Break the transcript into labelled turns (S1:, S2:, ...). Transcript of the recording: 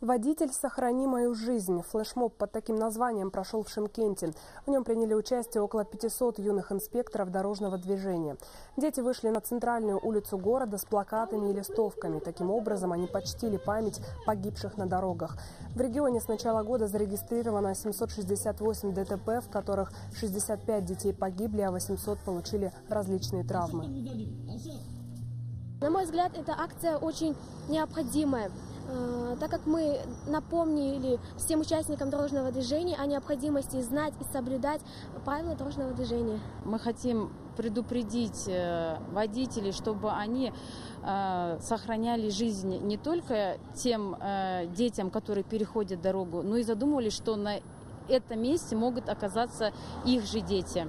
S1: Водитель, сохрани мою жизнь. Флешмоб под таким названием прошел в Шимкенте. В нем приняли участие около 500 юных инспекторов дорожного движения. Дети вышли на центральную улицу города с плакатами и листовками. Таким образом, они почтили память погибших на дорогах. В регионе с начала года зарегистрировано 768 ДТП, в которых 65 детей погибли, а 800 получили различные травмы.
S2: На мой взгляд, эта акция очень необходимая, так как мы напомнили всем участникам дорожного движения о необходимости знать и соблюдать правила дорожного движения.
S3: Мы хотим предупредить э, водителей, чтобы они э, сохраняли жизнь не только тем детям, которые переходят дорогу, но и задумывались, что на этом месте могут оказаться их же дети.